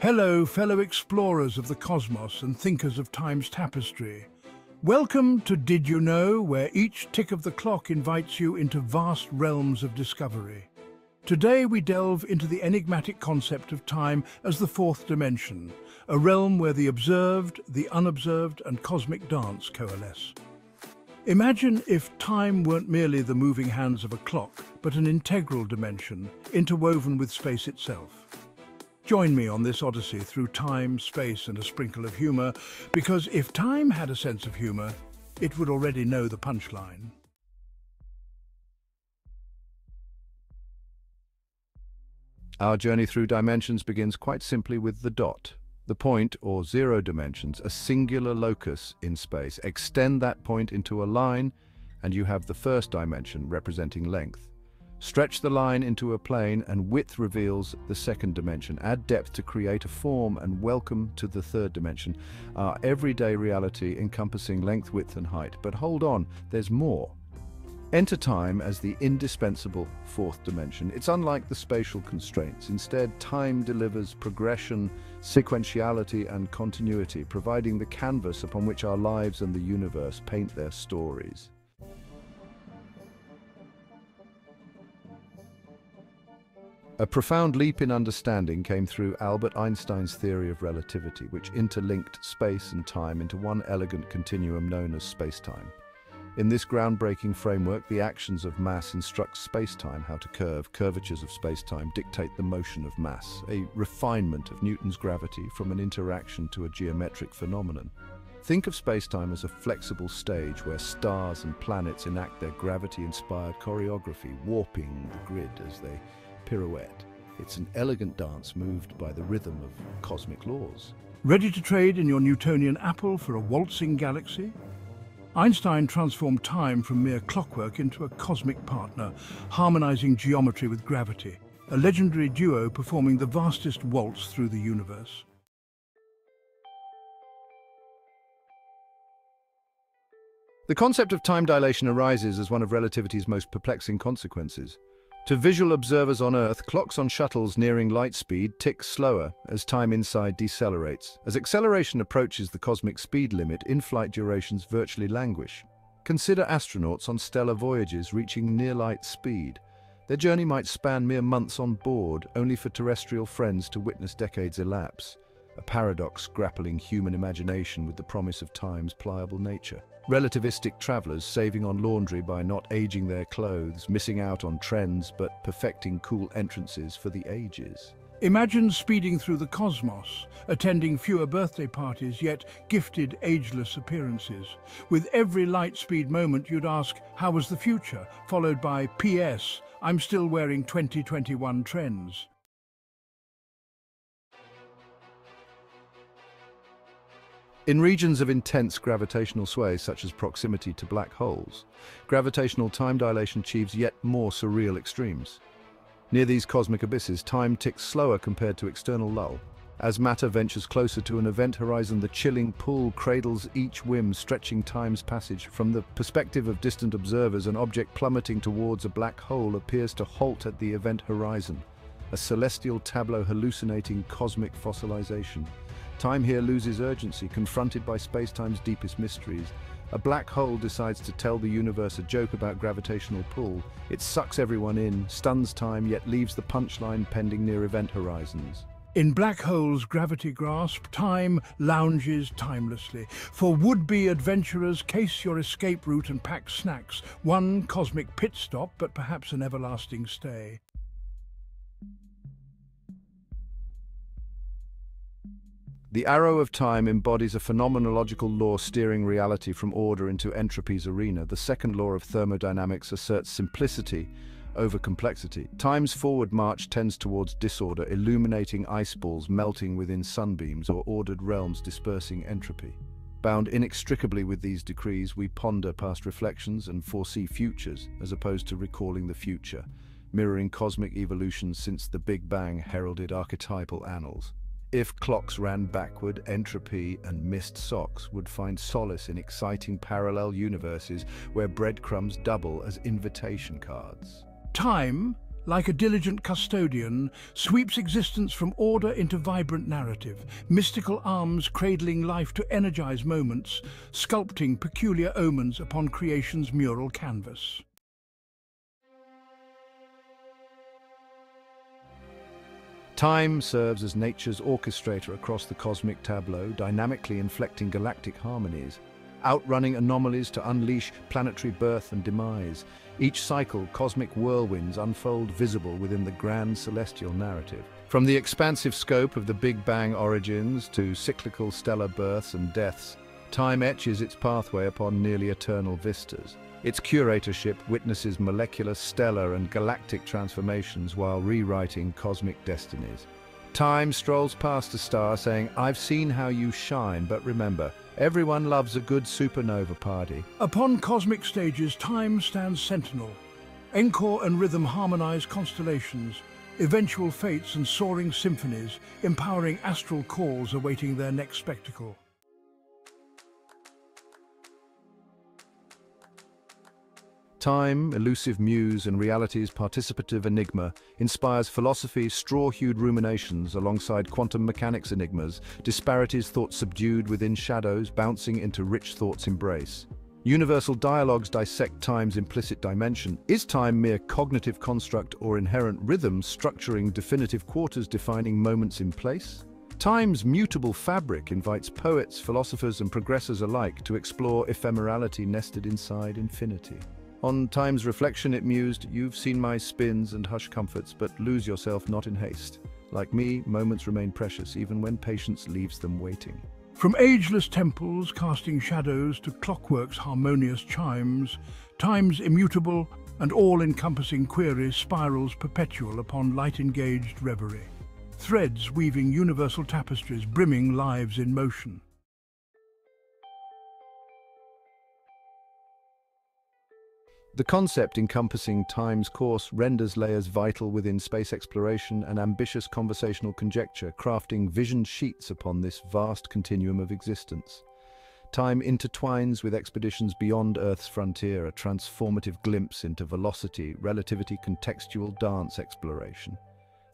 Hello, fellow explorers of the cosmos and thinkers of time's tapestry. Welcome to Did You Know, where each tick of the clock invites you into vast realms of discovery. Today we delve into the enigmatic concept of time as the fourth dimension, a realm where the observed, the unobserved and cosmic dance coalesce. Imagine if time weren't merely the moving hands of a clock, but an integral dimension, interwoven with space itself. Join me on this odyssey through time, space and a sprinkle of humour, because if time had a sense of humour, it would already know the punchline. Our journey through dimensions begins quite simply with the dot. The point, or zero dimensions, a singular locus in space. Extend that point into a line, and you have the first dimension representing length. Stretch the line into a plane and width reveals the second dimension. Add depth to create a form and welcome to the third dimension, our everyday reality encompassing length, width and height. But hold on, there's more. Enter time as the indispensable fourth dimension. It's unlike the spatial constraints. Instead, time delivers progression, sequentiality and continuity, providing the canvas upon which our lives and the universe paint their stories. A profound leap in understanding came through Albert Einstein's theory of relativity, which interlinked space and time into one elegant continuum known as spacetime. In this groundbreaking framework, the actions of mass instruct spacetime how to curve. Curvatures of spacetime dictate the motion of mass, a refinement of Newton's gravity from an interaction to a geometric phenomenon. Think of spacetime as a flexible stage where stars and planets enact their gravity-inspired choreography, warping the grid as they pirouette. It's an elegant dance moved by the rhythm of cosmic laws. Ready to trade in your Newtonian apple for a waltzing galaxy? Einstein transformed time from mere clockwork into a cosmic partner, harmonizing geometry with gravity, a legendary duo performing the vastest waltz through the universe. The concept of time dilation arises as one of relativity's most perplexing consequences. To visual observers on Earth, clocks on shuttles nearing light speed tick slower as time inside decelerates. As acceleration approaches the cosmic speed limit, in-flight durations virtually languish. Consider astronauts on stellar voyages reaching near-light speed. Their journey might span mere months on board, only for terrestrial friends to witness decades elapse a paradox grappling human imagination with the promise of time's pliable nature. Relativistic travelers saving on laundry by not aging their clothes, missing out on trends but perfecting cool entrances for the ages. Imagine speeding through the cosmos, attending fewer birthday parties, yet gifted ageless appearances. With every light speed moment you'd ask, how was the future? Followed by, P.S., I'm still wearing 2021 trends. In regions of intense gravitational sway, such as proximity to black holes, gravitational time dilation achieves yet more surreal extremes. Near these cosmic abysses, time ticks slower compared to external lull. As matter ventures closer to an event horizon, the chilling pull cradles each whim, stretching time's passage. From the perspective of distant observers, an object plummeting towards a black hole appears to halt at the event horizon, a celestial tableau hallucinating cosmic fossilization. Time here loses urgency, confronted by spacetime's deepest mysteries. A black hole decides to tell the universe a joke about gravitational pull. It sucks everyone in, stuns time, yet leaves the punchline pending near event horizons. In black holes' gravity grasp, time lounges timelessly. For would-be adventurers, case your escape route and pack snacks. One cosmic pit stop, but perhaps an everlasting stay. The arrow of time embodies a phenomenological law steering reality from order into entropy's arena. The second law of thermodynamics asserts simplicity over complexity. Time's forward march tends towards disorder, illuminating ice balls melting within sunbeams or ordered realms dispersing entropy. Bound inextricably with these decrees, we ponder past reflections and foresee futures, as opposed to recalling the future, mirroring cosmic evolution since the Big Bang heralded archetypal annals. If clocks ran backward, entropy and missed socks would find solace in exciting parallel universes where breadcrumbs double as invitation cards. Time, like a diligent custodian, sweeps existence from order into vibrant narrative, mystical arms cradling life to energize moments, sculpting peculiar omens upon creation's mural canvas. Time serves as nature's orchestrator across the cosmic tableau, dynamically inflecting galactic harmonies, outrunning anomalies to unleash planetary birth and demise. Each cycle, cosmic whirlwinds unfold visible within the grand celestial narrative. From the expansive scope of the Big Bang origins to cyclical stellar births and deaths, time etches its pathway upon nearly eternal vistas. Its curatorship witnesses molecular, stellar and galactic transformations while rewriting cosmic destinies. Time strolls past a star saying, I've seen how you shine, but remember, everyone loves a good supernova party. Upon cosmic stages, time stands sentinel. Encore and rhythm harmonize constellations, eventual fates and soaring symphonies, empowering astral calls awaiting their next spectacle. Time, elusive muse, and reality's participative enigma inspires philosophy's straw-hued ruminations alongside quantum mechanics enigmas, disparities thought subdued within shadows, bouncing into rich thought's embrace. Universal dialogues dissect time's implicit dimension. Is time mere cognitive construct or inherent rhythm structuring definitive quarters defining moments in place? Time's mutable fabric invites poets, philosophers and progressors alike to explore ephemerality nested inside infinity. On time's reflection it mused, You've seen my spins and hush comforts, but lose yourself not in haste. Like me, moments remain precious, even when patience leaves them waiting. From ageless temples casting shadows to clockwork's harmonious chimes, time's immutable and all-encompassing query spirals perpetual upon light-engaged reverie. Threads weaving universal tapestries, brimming lives in motion. The concept encompassing time's course renders layers vital within space exploration and ambitious conversational conjecture, crafting visioned sheets upon this vast continuum of existence. Time intertwines with expeditions beyond Earth's frontier, a transformative glimpse into velocity, relativity, contextual dance exploration.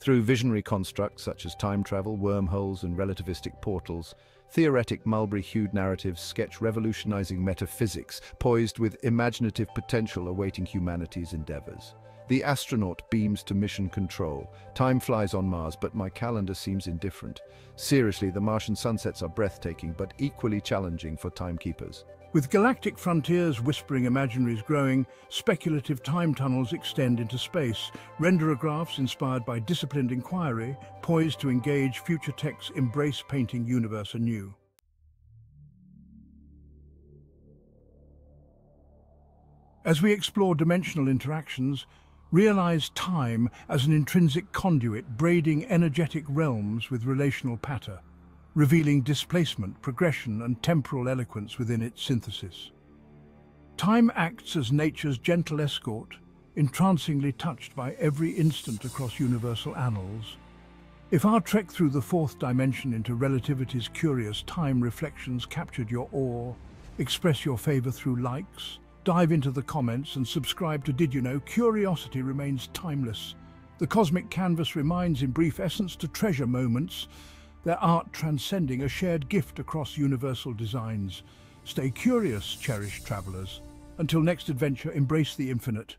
Through visionary constructs such as time travel, wormholes and relativistic portals, theoretic mulberry-hued narratives sketch revolutionizing metaphysics, poised with imaginative potential awaiting humanity's endeavors. The astronaut beams to mission control. Time flies on Mars, but my calendar seems indifferent. Seriously, the Martian sunsets are breathtaking, but equally challenging for timekeepers. With galactic frontiers whispering imaginaries growing, speculative time tunnels extend into space, renderographs inspired by disciplined inquiry, poised to engage future tech's embrace painting universe anew. As we explore dimensional interactions, realize time as an intrinsic conduit braiding energetic realms with relational patter revealing displacement, progression and temporal eloquence within its synthesis. Time acts as nature's gentle escort, entrancingly touched by every instant across universal annals. If our trek through the fourth dimension into relativity's curious time reflections captured your awe, express your favor through likes, dive into the comments and subscribe to Did You Know, curiosity remains timeless. The cosmic canvas reminds in brief essence to treasure moments their art transcending a shared gift across universal designs. Stay curious, cherished travelers. Until next adventure, embrace the infinite.